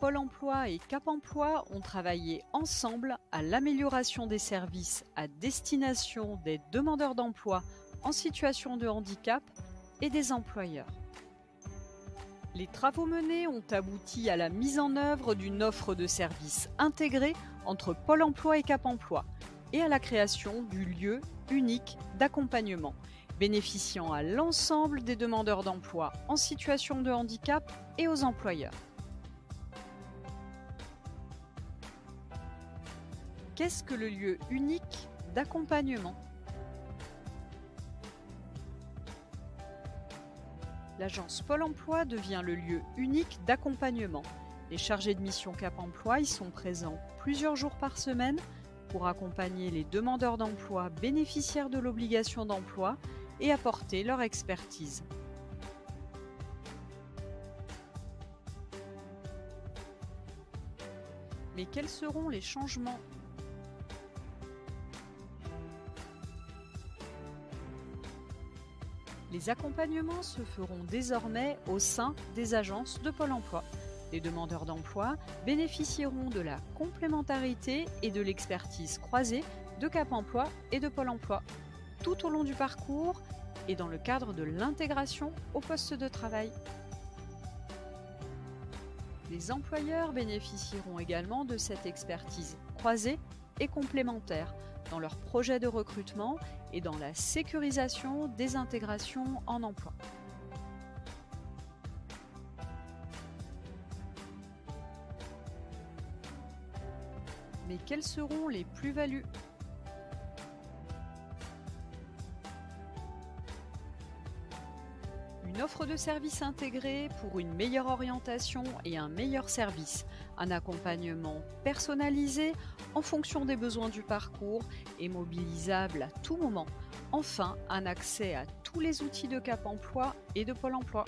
Pôle emploi et Cap emploi ont travaillé ensemble à l'amélioration des services à destination des demandeurs d'emploi en situation de handicap et des employeurs. Les travaux menés ont abouti à la mise en œuvre d'une offre de services intégrée entre Pôle emploi et Cap emploi et à la création du lieu unique d'accompagnement, bénéficiant à l'ensemble des demandeurs d'emploi en situation de handicap et aux employeurs. Qu'est-ce que le lieu unique d'accompagnement? L'agence Pôle emploi devient le lieu unique d'accompagnement. Les chargés de mission Cap emploi y sont présents plusieurs jours par semaine pour accompagner les demandeurs d'emploi bénéficiaires de l'obligation d'emploi et apporter leur expertise. Mais quels seront les changements Les accompagnements se feront désormais au sein des agences de Pôle emploi. Les demandeurs d'emploi bénéficieront de la complémentarité et de l'expertise croisée de Cap Emploi et de Pôle Emploi tout au long du parcours et dans le cadre de l'intégration au poste de travail. Les employeurs bénéficieront également de cette expertise croisée et complémentaire dans leur projet de recrutement et dans la sécurisation des intégrations en emploi. Mais quelles seront les plus-values? Une offre de services intégrée pour une meilleure orientation et un meilleur service. Un accompagnement personnalisé en fonction des besoins du parcours et mobilisable à tout moment. Enfin, un accès à tous les outils de Cap Emploi et de Pôle Emploi.